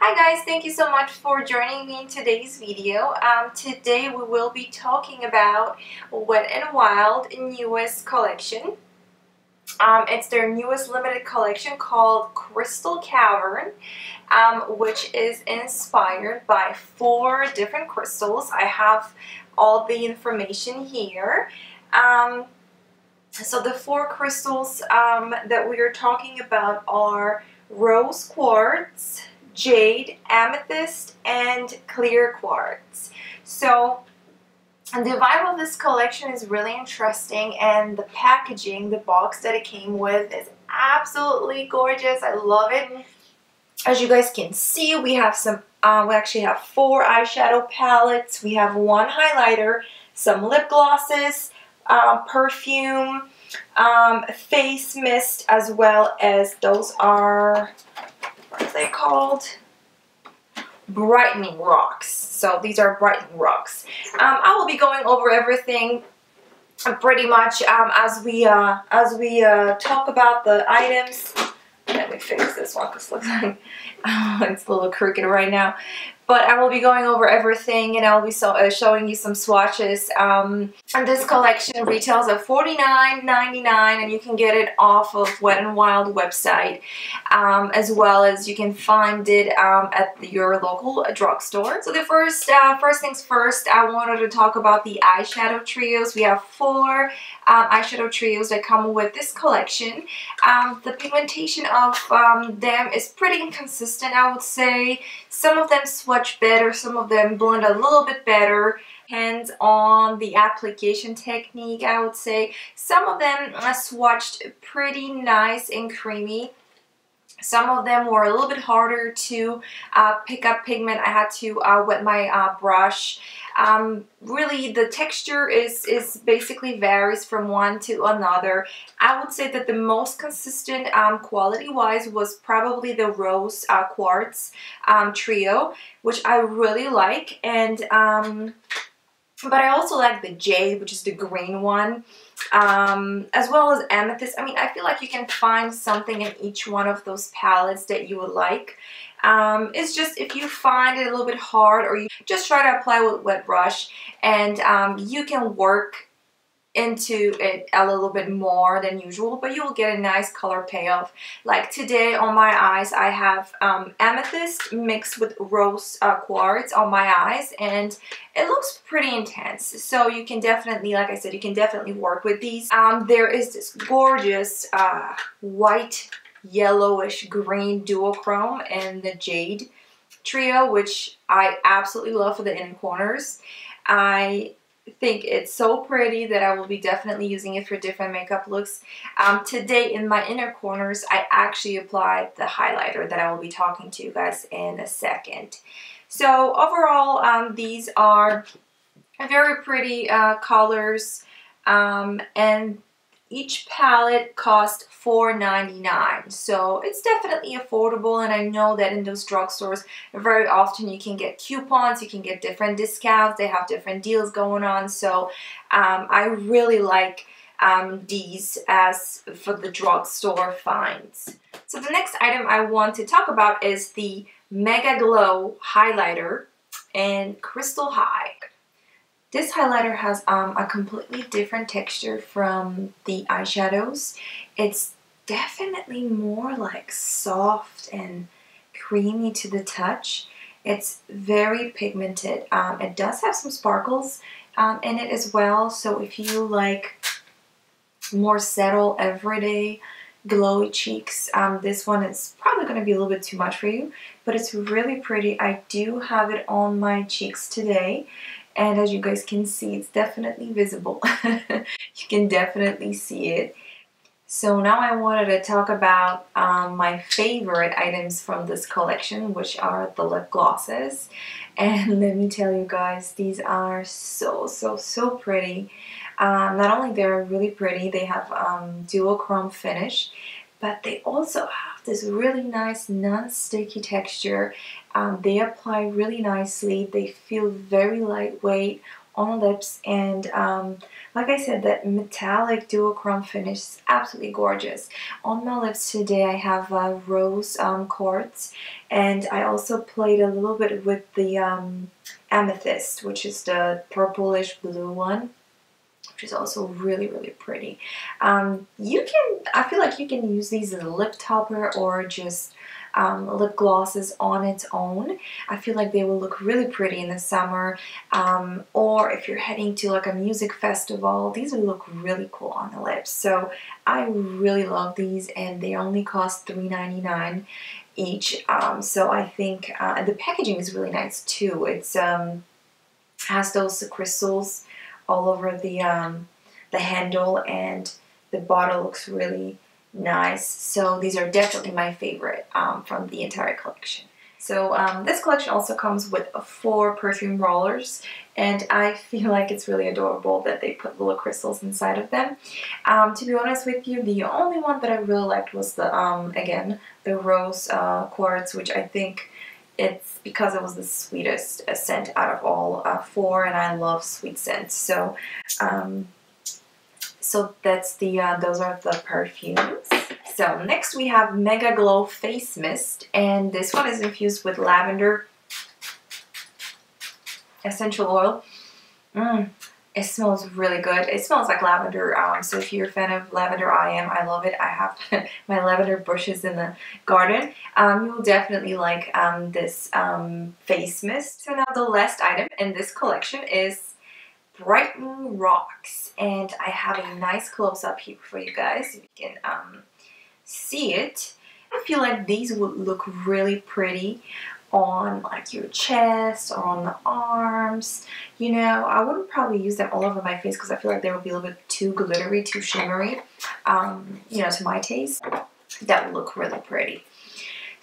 Hi guys, thank you so much for joining me in today's video. Um, today we will be talking about Wet n Wild newest collection. Um, it's their newest limited collection called Crystal Cavern, um, which is inspired by four different crystals. I have all the information here. Um, so the four crystals um, that we are talking about are rose quartz, jade, amethyst, and clear quartz. So and the vibe of this collection is really interesting and the packaging, the box that it came with is absolutely gorgeous. I love it. As you guys can see, we have some, uh, we actually have four eyeshadow palettes. We have one highlighter, some lip glosses, uh, perfume, um, face mist, as well as those are, what are they called? Brightening rocks. So these are brightening rocks. Um, I will be going over everything pretty much um, as we uh, as we uh, talk about the items. Let me fix this one because looks like oh, it's a little crooked right now. But I will be going over everything and I'll be so, uh, showing you some swatches. Um, and this collection retails at $49.99 and you can get it off of Wet n Wild website. Um, as well as you can find it um, at your local drugstore. So the first, uh, first things first, I wanted to talk about the eyeshadow trios. We have four um, eyeshadow trios that come with this collection. Um, the pigmentation of um, them is pretty inconsistent, I would say. Some of them swatch better, some of them blend a little bit better. Hands on the application technique I would say. Some of them uh, swatched pretty nice and creamy some of them were a little bit harder to uh, pick up pigment. I had to uh, wet my uh, brush. Um, really, the texture is, is basically varies from one to another. I would say that the most consistent um, quality-wise was probably the Rose uh, Quartz um, Trio, which I really like. And um, But I also like the Jade, which is the green one um, as well as amethyst. I mean, I feel like you can find something in each one of those palettes that you would like. Um, it's just if you find it a little bit hard or you just try to apply with wet brush and um, you can work into it a little bit more than usual but you will get a nice color payoff. Like today on my eyes I have um, amethyst mixed with rose uh, quartz on my eyes and it looks pretty intense. So you can definitely like I said you can definitely work with these. Um, there is this gorgeous uh, white yellowish green duochrome and the jade trio which I absolutely love for the inner corners. I think it's so pretty that I will be definitely using it for different makeup looks. Um, today in my inner corners, I actually applied the highlighter that I will be talking to you guys in a second. So overall, um, these are very pretty uh, colors um, and each palette cost $4.99 so it's definitely affordable and I know that in those drugstores very often you can get coupons you can get different discounts they have different deals going on so um, I really like um, these as for the drugstore finds. So the next item I want to talk about is the Mega Glow Highlighter in Crystal High. This highlighter has um, a completely different texture from the eyeshadows. It's definitely more like soft and creamy to the touch. It's very pigmented. Um, it does have some sparkles um, in it as well. So if you like more settle everyday glowy cheeks, um, this one is probably going to be a little bit too much for you. But it's really pretty. I do have it on my cheeks today and as you guys can see it's definitely visible. You can definitely see it. So now I wanted to talk about um, my favorite items from this collection which are the lip glosses. And let me tell you guys these are so so so pretty. Um, not only they're really pretty they have um, duochrome finish but they also have this really nice non-sticky texture um, they apply really nicely. They feel very lightweight on lips and um, like I said that metallic duochrome finish is absolutely gorgeous. On my lips today I have uh, rose um, quartz and I also played a little bit with the um, amethyst which is the purplish blue one which is also really, really pretty. Um, you can, I feel like you can use these as a lip topper or just um, lip glosses on its own. I feel like they will look really pretty in the summer um, or if you're heading to like a music festival, these will look really cool on the lips. So I really love these and they only cost $3.99 each. Um, so I think uh, the packaging is really nice too. It's um, has those crystals all over the um, the handle and the bottle looks really nice. So these are definitely my favorite um, from the entire collection. So um, this collection also comes with four perfume rollers and I feel like it's really adorable that they put little crystals inside of them. Um, to be honest with you, the only one that I really liked was the, um, again, the rose uh, quartz, which I think it's because it was the sweetest scent out of all uh, four and I love sweet scents. So um, so that's the uh, those are the perfumes. So next we have Mega Glow Face Mist and this one is infused with lavender essential oil. Mm, it smells really good. It smells like lavender. Um, so if you're a fan of lavender, I am. I love it. I have my lavender bushes in the garden. Um, you will definitely like um, this um, face mist. So now the last item in this collection is Brighton Rocks. And I have a nice close-up here for you guys. You can um, see it. I feel like these would look really pretty on like your chest or on the arms. You know, I wouldn't probably use them all over my face because I feel like they would be a little bit too glittery, too shimmery, um, you know, to my taste. That would look really pretty.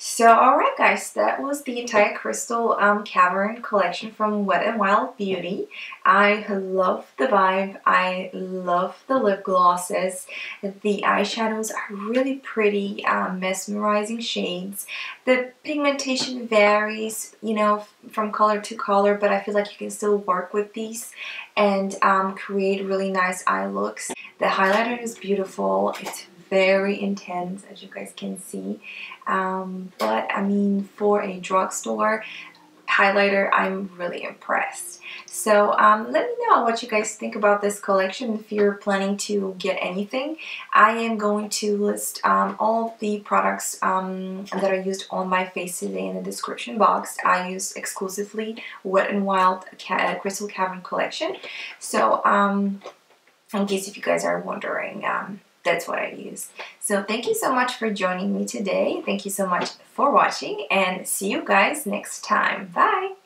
So, alright guys, that was the entire Crystal um, Cavern collection from Wet n Wild Beauty. I love the vibe. I love the lip glosses. The eyeshadows are really pretty, um, mesmerizing shades. The pigmentation varies, you know, from color to color, but I feel like you can still work with these and um, create really nice eye looks. The highlighter is beautiful. It's very intense as you guys can see. Um, but I mean for a drugstore highlighter I'm really impressed. So um, let me know what you guys think about this collection if you're planning to get anything. I am going to list um, all the products um, that are used on my face today in the description box. I use exclusively Wet n Wild Crystal Cavern collection. So um, in case if you guys are wondering um, that's what I use. So thank you so much for joining me today. Thank you so much for watching and see you guys next time. Bye!